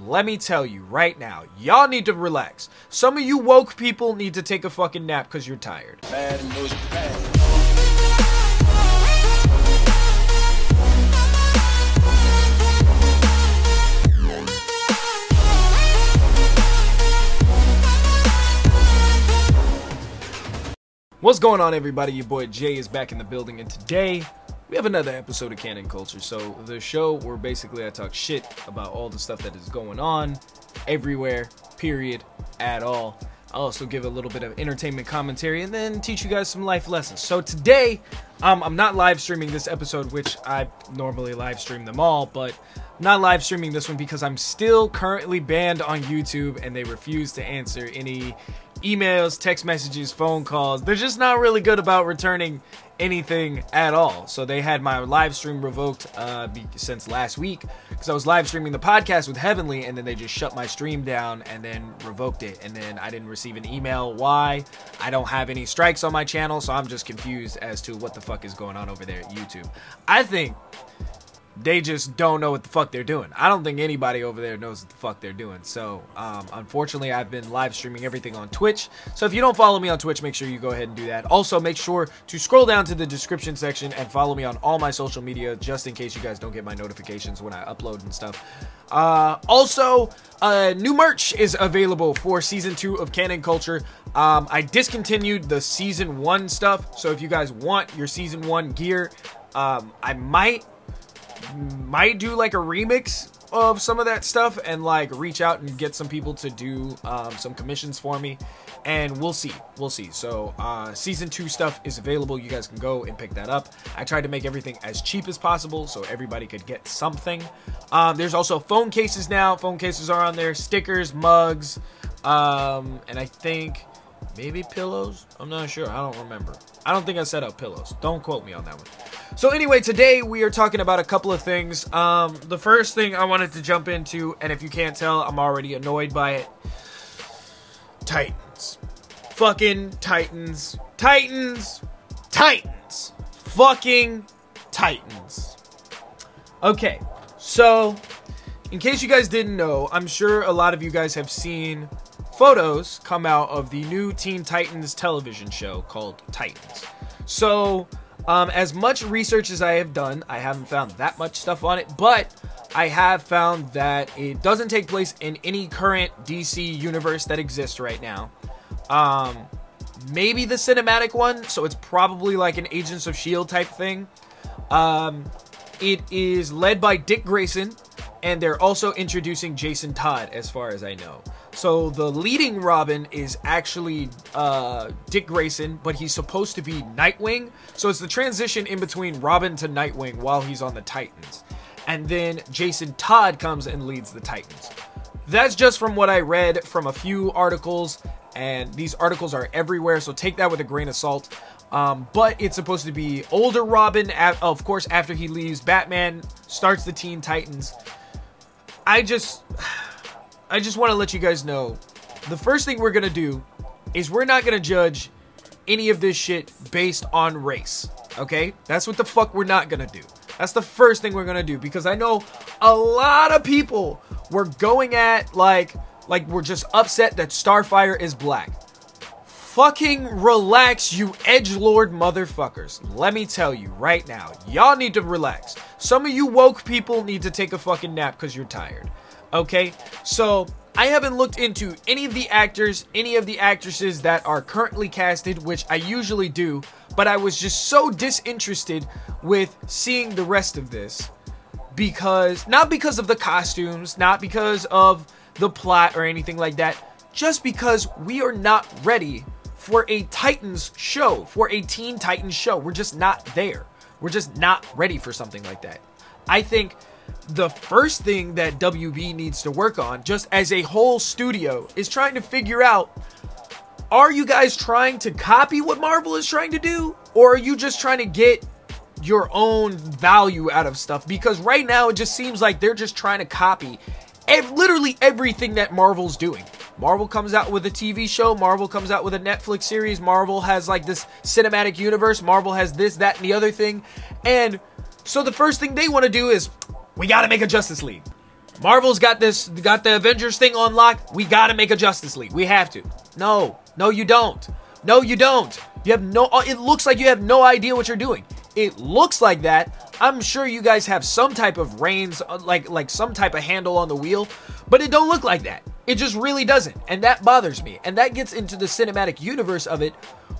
Let me tell you right now, y'all need to relax. Some of you woke people need to take a fucking nap because you're tired. Bad music, bad. What's going on, everybody? Your boy Jay is back in the building, and today we have another episode of Canon Culture. So, the show where basically I talk shit about all the stuff that is going on everywhere, period, at all. I'll also give a little bit of entertainment commentary and then teach you guys some life lessons. So, today, um, I'm not live streaming this episode, which I normally live stream them all, but I'm not live streaming this one because I'm still currently banned on YouTube and they refuse to answer any emails, text messages, phone calls. They're just not really good about returning anything at all. So they had my live stream revoked uh, since last week because I was live streaming the podcast with Heavenly, and then they just shut my stream down and then revoked it. And then I didn't receive an email why. I don't have any strikes on my channel, so I'm just confused as to what the fuck is going on over there at YouTube. I think they just don't know what the fuck they're doing. I don't think anybody over there knows what the fuck they're doing. So, um, unfortunately, I've been live streaming everything on Twitch. So, if you don't follow me on Twitch, make sure you go ahead and do that. Also, make sure to scroll down to the description section and follow me on all my social media, just in case you guys don't get my notifications when I upload and stuff. Uh, also, uh, new merch is available for season two of Canon Culture. Um, I discontinued the season one stuff. So, if you guys want your season one gear, um, I might might do like a remix of some of that stuff and like reach out and get some people to do um, some commissions for me. And we'll see. We'll see. So uh, season two stuff is available. You guys can go and pick that up. I tried to make everything as cheap as possible so everybody could get something. Um, there's also phone cases now. Phone cases are on there. Stickers mugs um, and i think maybe pillows? I'm not sure. I don't remember. I don't think i set up pillows. Don't quote me on that one. So anyway today we are talking about a couple of things. Um the first thing i wanted to jump into and if you can't tell i'm already annoyed by it. Titans. Fucking titans. Titans. Titans. Fucking titans. Okay so in case you guys didn't know i'm sure a lot of you guys have seen photos come out of the new Teen Titans television show called Titans. So, um, as much research as I have done, I haven't found that much stuff on it, but I have found that it doesn't take place in any current DC universe that exists right now. Um, maybe the cinematic one, so it's probably like an Agents of S.H.I.E.L.D. type thing. Um, it is led by Dick Grayson, and they're also introducing Jason Todd, as far as I know. So the leading Robin is actually uh, Dick Grayson, but he's supposed to be Nightwing. So it's the transition in between Robin to Nightwing while he's on the Titans. And then Jason Todd comes and leads the Titans. That's just from what I read from a few articles, and these articles are everywhere, so take that with a grain of salt. Um, but it's supposed to be older Robin, of course, after he leaves Batman, starts the Teen Titans. I just. I just want to let you guys know the first thing we're going to do is we're not going to judge any of this shit based on race. Okay? That's what the fuck we're not going to do. That's the first thing we're going to do because I know a lot of people were going at like like we're just upset that Starfire is black. Fucking relax, you edge lord motherfuckers. Let me tell you right now, y'all need to relax. Some of you woke people need to take a fucking nap because you're tired. Okay, so I haven't looked into any of the actors, any of the actresses that are currently casted, which I usually do, but I was just so disinterested with seeing the rest of this because, not because of the costumes, not because of the plot or anything like that, just because we are not ready for a Titans show, for a Teen Titans show. We're just not there. We're just not ready for something like that. I think the first thing that WB needs to work on, just as a whole studio, is trying to figure out are you guys trying to copy what Marvel is trying to do? Or are you just trying to get your own value out of stuff? Because right now it just seems like they're just trying to copy literally everything that Marvel's doing. Marvel comes out with a TV show, Marvel comes out with a Netflix series, Marvel has like this cinematic universe, Marvel has this, that, and the other thing. And so the first thing they want to do is we got to make a Justice League. Marvel's got this, got the Avengers thing on lock. We got to make a Justice League. We have to. No, no, you don't. No, you don't. You have no. It looks like you have no idea what you're doing. It looks like that. I'm sure you guys have some type of reins, uh, like like some type of handle on the wheel, but it don't look like that. It just really doesn't, and that bothers me. And that gets into the cinematic universe of it,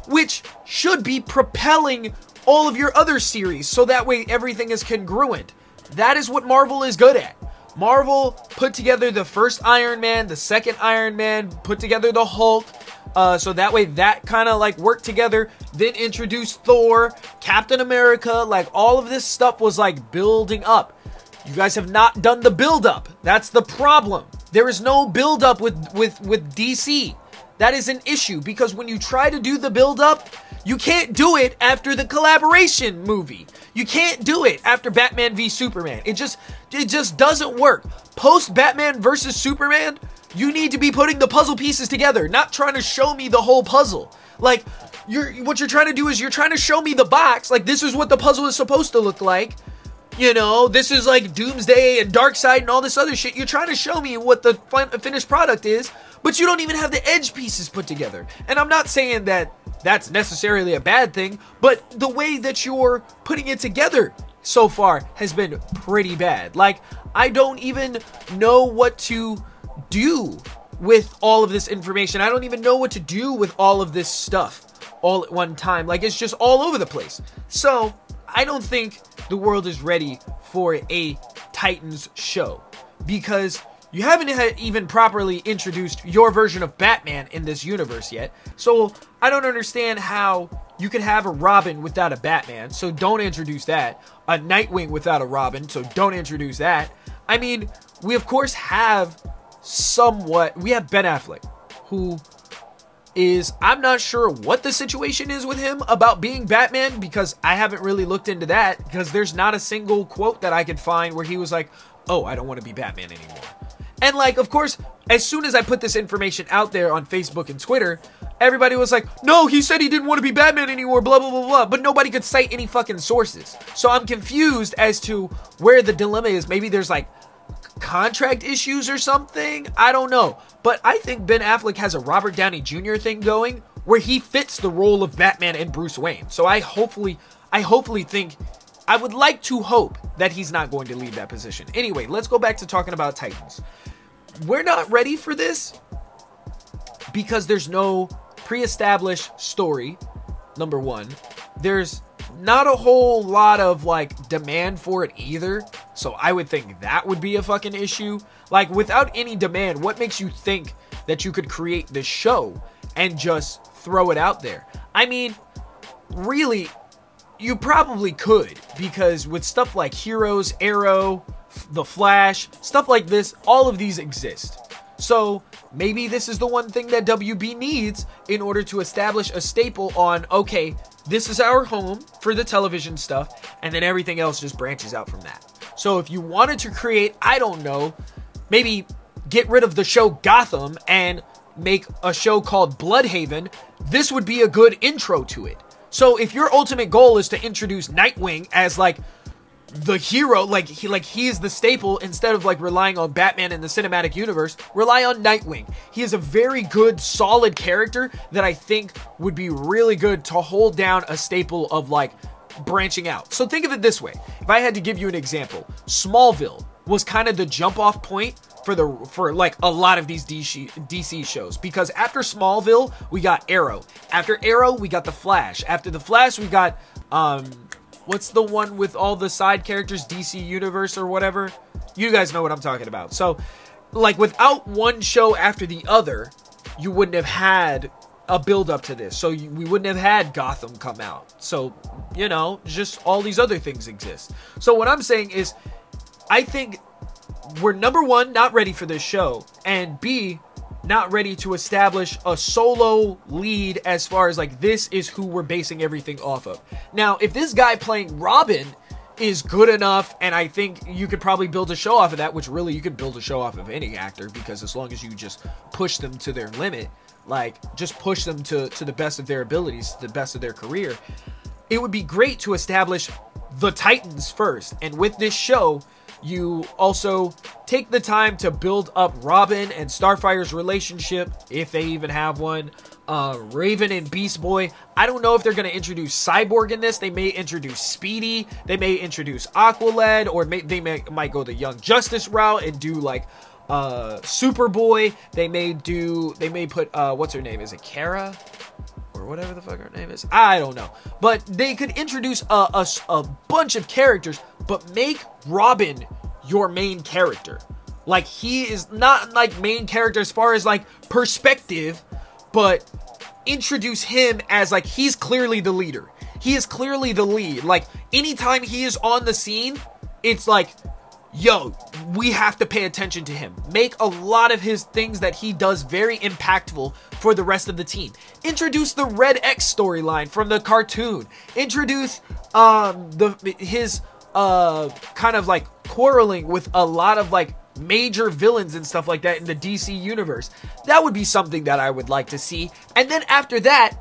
which should be propelling all of your other series, so that way everything is congruent. That is what Marvel is good at. Marvel put together the first Iron Man, the second Iron Man, put together the Hulk, uh, so that way that kind of like worked together. Then introduced Thor, Captain America, like all of this stuff was like building up. You guys have not done the build up. That's the problem. There is no build up with with with DC. That is an issue because when you try to do the build up, you can't do it after the collaboration movie. You can't do it after Batman v Superman. It just it just doesn't work. Post Batman versus Superman, you need to be putting the puzzle pieces together, not trying to show me the whole puzzle. Like you're what you're trying to do is you're trying to show me the box, like this is what the puzzle is supposed to look like. You know, this is like Doomsday and Darkseid and all this other shit. You're trying to show me what the fin- finished product is, but you don't even have the edge pieces put together. And I'm not saying that that's necessarily a bad thing, but the way that you're putting it together so far has been pretty bad. Like, I don't even know what to do with all of this information. I don't even know what to do with all of this stuff all at one time. Like, it's just all over the place. So, I don't think the world is ready for a Titans show because you haven't even properly introduced your version of Batman in this universe yet. So I don't understand how you could have a Robin without a Batman. So don't introduce that. A Nightwing without a Robin. So don't introduce that. I mean, we of course have somewhat. We have Ben Affleck, who is I'm not sure what the situation is with him about being Batman because I haven't really looked into that because there's not a single quote that I could find where he was like, "Oh, I don't want to be Batman anymore." And like, of course, as soon as I put this information out there on Facebook and Twitter, everybody was like, "No, he said he didn't want to be Batman anymore." Blah blah blah blah. But nobody could cite any fucking sources. So I'm confused as to where the dilemma is. Maybe there's like contract issues or something. I don't know. But I think Ben Affleck has a Robert Downey Jr. thing going where he fits the role of Batman and Bruce Wayne. So I hopefully I hopefully think I would like to hope that he's not going to leave that position. Anyway, let's go back to talking about Titans. We're not ready for this because there's no pre-established story. Number 1. There's not a whole lot of like demand for it either. So I would think that would be a fucking issue. Like without any demand, what makes you think that you could create this show and just throw it out there? I mean, really you probably could because with stuff like Heroes, Arrow, The Flash, stuff like this, all of these exist. So maybe this is the one thing that WB needs in order to establish a staple on okay, this is our home for the television stuff, and then everything else just branches out from that. So if you wanted to create, I don't know, maybe get rid of the show Gotham and make a show called Blüdhaven, this would be a good intro to it. So if your ultimate goal is to introduce Nightwing as like the hero, like he like he's the staple instead of like relying on Batman in the cinematic universe, rely on Nightwing. He is a very good, solid character that I think would be really good to hold down a staple of like branching out. So think of it this way. If I had to give you an example, Smallville was kind of the jump off point for the for like a lot of these DC, DC shows because after Smallville we got Arrow. After Arrow we got the Flash. After the Flash we got um what's the one with all the side characters DC Universe or whatever? You guys know what I'm talking about. So like without one show after the other, you wouldn't have had a build up to this. So you, we wouldn't have had Gotham come out. So, you know, just all these other things exist. So what I'm saying is I think we're number 1 not ready for this show and B not ready to establish a solo lead as far as like this is who we're basing everything off of. Now, if this guy playing Robin is good enough and I think you could probably build a show off of that, which really you could build a show off of any actor because as long as you just push them to their limit, like just push them to to the best of their abilities, the best of their career, it would be great to establish the Titans first. And with this show, you also take the time to build up Robin and Starfire's relationship, if they even have one. Uh, Raven and Beast Boy. I don't know if they're going to introduce Cyborg in this. They may introduce Speedy. They may introduce Aqualad, or may, they may might go the Young Justice route and do like uh Superboy. They may do. They may put uh, what's her name? Is it Kara? Or whatever the fuck her name is. I don't know. But they could introduce a, a, a, bunch of characters, but make Robin your main character. Like, he is not like main character as far as like perspective, but introduce him as like he's clearly the leader. He is clearly the lead. Like, anytime he is on the scene, it's like yo, we have to pay attention to him. Make a lot of his things that he does very impactful for the rest of the team. Introduce the Red X storyline from the cartoon. Introduce um the his uh kind of like quarreling with a lot of like major villains and stuff like that in the DC universe. That would be something that I would like to see. And then after that,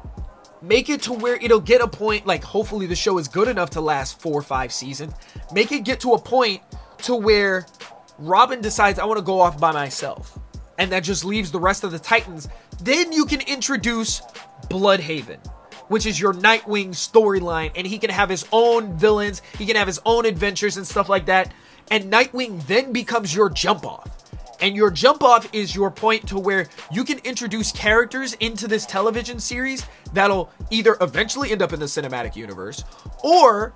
make it to where it'll get a point like hopefully the show is good enough to last 4 or 5 seasons. Make it get to a point to where Robin decides I want to go off by myself. And that just leaves the rest of the Titans. Then you can introduce Blüdhaven, which is your Nightwing storyline. And he can have his own villains, he can have his own adventures and stuff like that. And Nightwing then becomes your jump off. And your jump off is your point to where you can introduce characters into this television series that'll either eventually end up in the cinematic universe or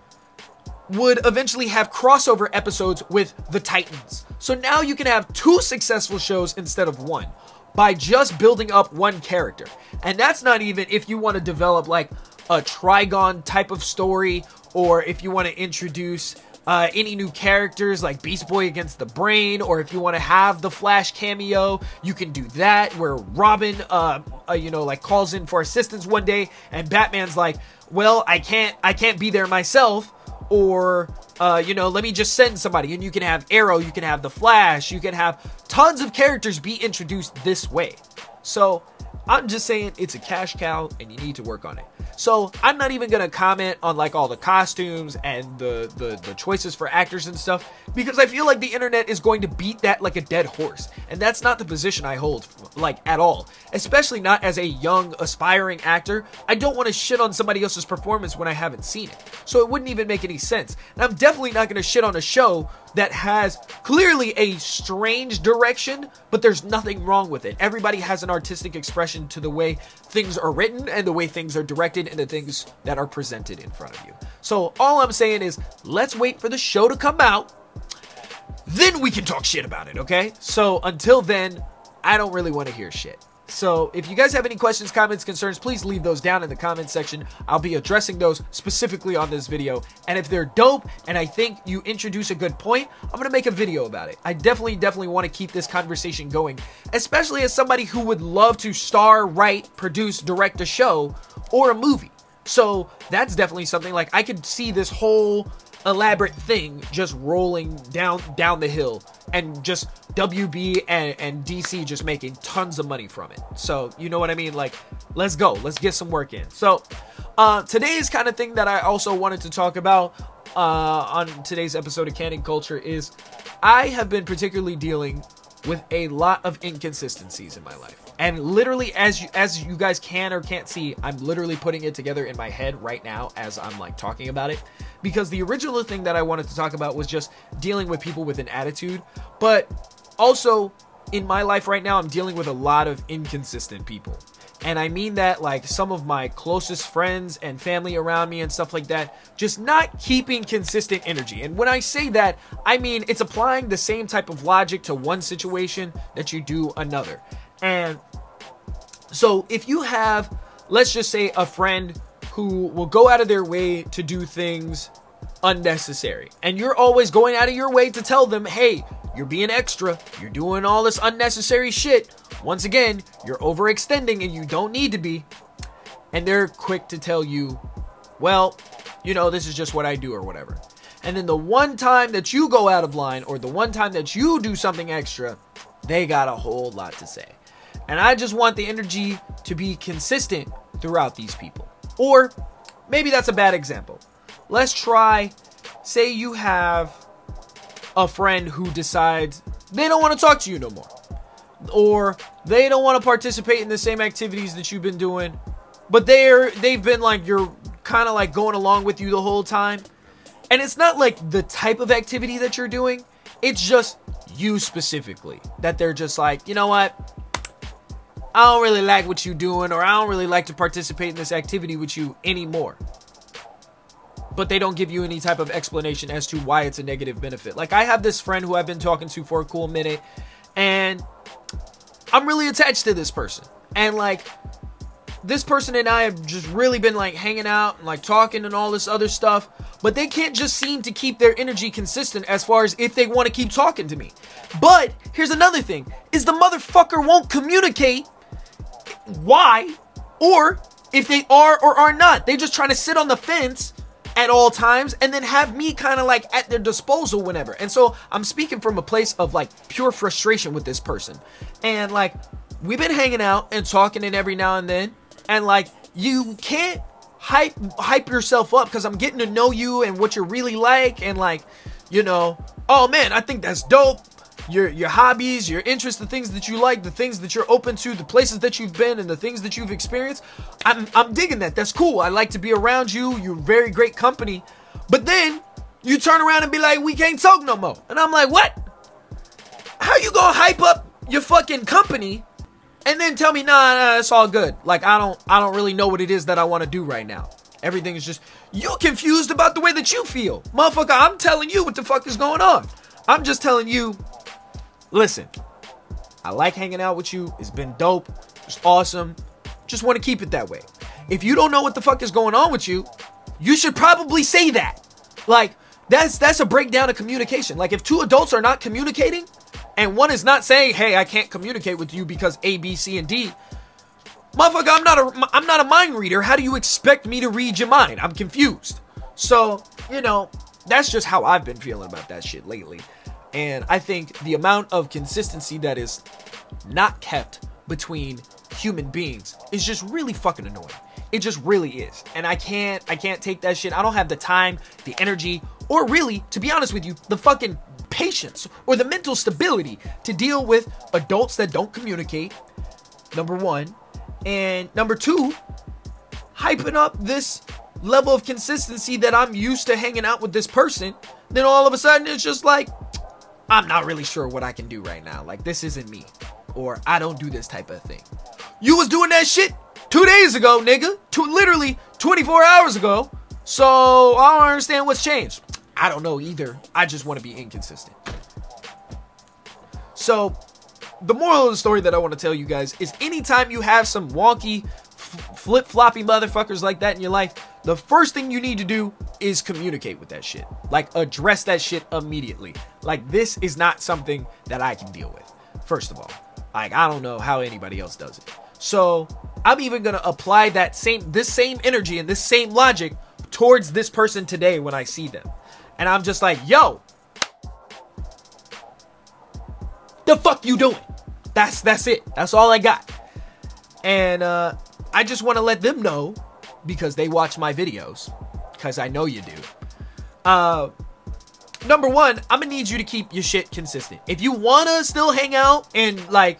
would eventually have crossover episodes with the Titans. So now you can have two successful shows instead of one by just building up one character. And that's not even if you want to develop like a Trigon type of story or if you want to introduce uh, any new characters like Beast Boy against the Brain, or if you want to have the Flash cameo, you can do that. Where Robin, uh, uh, you know, like calls in for assistance one day, and Batman's like, "Well, I can't, I can't be there myself." Or uh, you know, let me just send somebody. And you can have Arrow, you can have the Flash, you can have tons of characters be introduced this way. So I'm just saying it's a cash cow and you need to work on it. So I'm not even gonna comment on like all the costumes and the, the the choices for actors and stuff because I feel like the internet is going to beat that like a dead horse, and that's not the position I hold like at all. Especially not as a young aspiring actor. I don't want to shit on somebody else's performance when I haven't seen it, so it wouldn't even make any sense. And I'm definitely not gonna shit on a show that has clearly a strange direction, but there's nothing wrong with it. Everybody has an artistic expression to the way things are written and the way things are directed and the things that are presented in front of you. So all I'm saying is let's wait for the show to come out. Then we can talk shit about it, okay? So until then, I don't really want to hear shit. So if you guys have any questions, comments, concerns, please leave those down in the comment section. I'll be addressing those specifically on this video. And if they're dope and I think you introduce a good point, I'm going to make a video about it. I definitely, definitely want to keep this conversation going, especially as somebody who would love to star, write, produce, direct a show or a movie. So that's definitely something like I could see this whole elaborate thing just rolling down down the hill and just WB and, and DC just making tons of money from it. So you know what I mean? Like, let's go. Let's get some work in. So uh, today's kind of thing that I also wanted to talk about uh, on today's episode of Canon Culture is I have been particularly dealing with a lot of inconsistencies in my life. And literally as you as you guys can or can't see, I'm literally putting it together in my head right now as I'm like talking about it because the original thing that I wanted to talk about was just dealing with people with an attitude, but also in my life right now I'm dealing with a lot of inconsistent people. And I mean that like some of my closest friends and family around me and stuff like that, just not keeping consistent energy. And when I say that, I mean it's applying the same type of logic to one situation that you do another. And so if you have, let's just say, a friend who will go out of their way to do things unnecessary, and you're always going out of your way to tell them, hey, you're being extra, you're doing all this unnecessary shit. Once again, you're overextending and you don't need to be. And they're quick to tell you, well, you know, this is just what I do or whatever. And then the one time that you go out of line or the one time that you do something extra, they got a whole lot to say. And I just want the energy to be consistent throughout these people. Or maybe that's a bad example. Let's try, say you have a friend who decides they don't want to talk to you no more. Or they don't want to participate in the same activities that you've been doing. But they're they've been like you're kind of like going along with you the whole time. And it's not like the type of activity that you're doing. It's just you specifically that they're just like, you know what? I don't really like what you're doing, or I don't really like to participate in this activity with you anymore. But they don't give you any type of explanation as to why it's a negative benefit. Like, I have this friend who I've been talking to for a cool minute, and I'm really attached to this person. And, like, this person and I have just really been like hanging out and like talking and all this other stuff, but they can't just seem to keep their energy consistent as far as if they want to keep talking to me. But here's another thing is the motherfucker won't communicate why or if they are or are not. They just trying to sit on the fence at all times and then have me kind of like at their disposal whenever. And so I'm speaking from a place of like pure frustration with this person. And like we've been hanging out and talking and every now and then and like you can't hype hype yourself up because I'm getting to know you and what you're really like and like you know oh man I think that's dope your your hobbies your interests the things that you like the things that you're open to the places that you've been and the things that you've experienced I'm I'm digging that that's cool I like to be around you you're very great company but then you turn around and be like we can't talk no more and I'm like what how you gonna hype up your fucking company and then tell me, nah, nah, it's all good. Like I don't, I don't really know what it is that I want to do right now. Everything is just you're confused about the way that you feel, motherfucker. I'm telling you what the fuck is going on. I'm just telling you. Listen, I like hanging out with you. It's been dope. It's awesome. Just want to keep it that way. If you don't know what the fuck is going on with you, you should probably say that. Like that's that's a breakdown of communication. Like if two adults are not communicating, and one is not saying, "Hey, I can't communicate with you because A, B, C, and D." Motherfucker, I'm not a I'm not a mind reader. How do you expect me to read your mind? I'm confused. So, you know, that's just how I've been feeling about that shit lately. And I think the amount of consistency that is not kept between human beings is just really fucking annoying. It just really is. And I can't I can't take that shit. I don't have the time, the energy, or really, to be honest with you, the fucking patience or the mental stability to deal with adults that don't communicate. Number 1, and number 2, hyping up this level of consistency that I'm used to hanging out with this person, then all of a sudden it's just like I'm not really sure what I can do right now. Like this isn't me or I don't do this type of thing. You was doing that shit two days ago, nigga. Two, literally 24 hours ago. So I don't understand what's changed. I don't know either. I just want to be inconsistent. So the moral of the story that I want to tell you guys is anytime you have some wonky, flip floppy motherfuckers like that in your life, the first thing you need to do is communicate with that shit. Like, address that shit immediately. Like, this is not something that I can deal with, first of all. Like, I don't know how anybody else does it. So, I'm even gonna apply that same, this same energy and this same logic towards this person today when I see them. And I'm just like, yo, the fuck you doing? That's that's it. That's all I got. And uh, I just want to let them know because they watch my videos, because I know you do. Uh, number one, I'm gonna need you to keep your shit consistent. If you wanna still hang out and like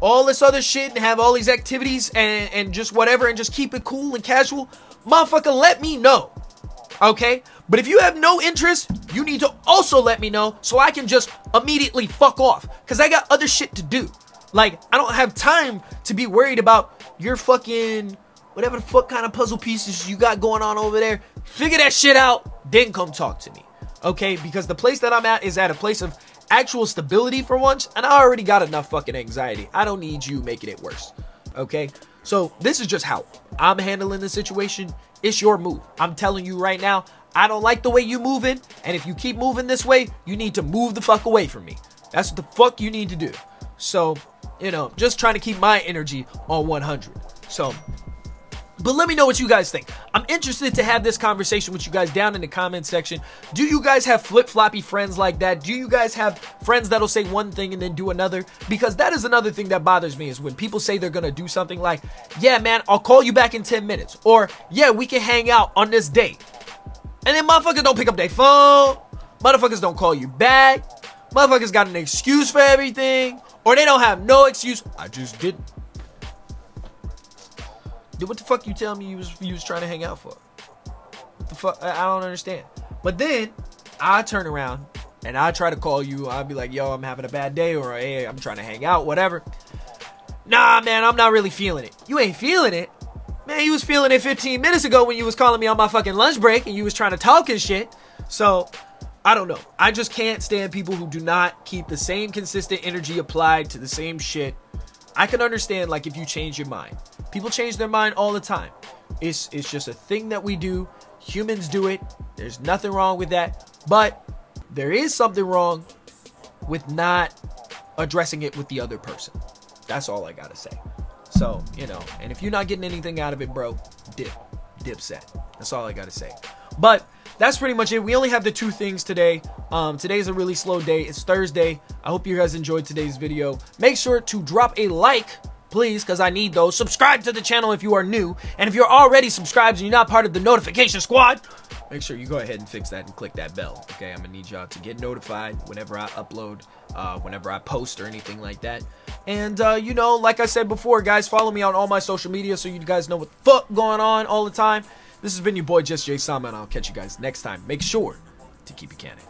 all this other shit and have all these activities and, and just whatever and just keep it cool and casual, motherfucker, let me know. Okay? But if you have no interest, you need to also let me know so I can just immediately fuck off. Because I got other shit to do. Like, I don't have time to be worried about your fucking whatever the fuck kind of puzzle pieces you got going on over there. Figure that shit out, then come talk to me. Okay? Because the place that I'm at is at a place of actual stability for once, and I already got enough fucking anxiety. I don't need you making it worse. Okay? So, this is just how I'm handling the situation. It's your move. I'm telling you right now, I don't like the way you moving, and if you keep moving this way, you need to move the fuck away from me. That's what the fuck you need to do. So, you know, just trying to keep my energy on 100. So, but let me know what you guys think. I'm interested to have this conversation with you guys down in the comment section. Do you guys have flip floppy friends like that? Do you guys have friends that'll say one thing and then do another? Because that is another thing that bothers me is when people say they're gonna do something like, yeah, man, I'll call you back in 10 minutes. Or, yeah, we can hang out on this date. And then motherfuckers don't pick up their phone. Motherfuckers don't call you back. Motherfuckers got an excuse for everything, or they don't have no excuse. I just didn't. Dude, what the fuck you tell me you was you was trying to hang out for? What the fuck? I don't understand. But then I turn around and I try to call you. I'll be like, yo, I'm having a bad day, or hey, I'm trying to hang out, whatever. Nah, man, I'm not really feeling it. You ain't feeling it. Man, you was feeling it 15 minutes ago when you was calling me on my fucking lunch break and you was trying to talk and shit. So, I don't know. I just can't stand people who do not keep the same consistent energy applied to the same shit. I can understand like if you change your mind. People change their mind all the time. It's it's just a thing that we do. Humans do it. There's nothing wrong with that. But there is something wrong with not addressing it with the other person. That's all I gotta say. So, you know, and if you're not getting anything out of it, bro, dip. Dip set. That's all I gotta say. But that's pretty much it. We only have the two things today. Um, today's a really slow day. It's Thursday. I hope you guys enjoyed today's video. Make sure to drop a like, please, because I need those. Subscribe to the channel if you are new. And if you're already subscribed and you're not part of the notification squad, make sure you go ahead and fix that and click that bell. Okay, I'm gonna need y'all to get notified whenever I upload, uh, whenever I post or anything like that. And uh, you know, like I said before, guys, follow me on all my social media so you guys know what the fuck going on all the time. This has been your boy Just Jay Sama, and I'll catch you guys next time. Make sure to keep it canon.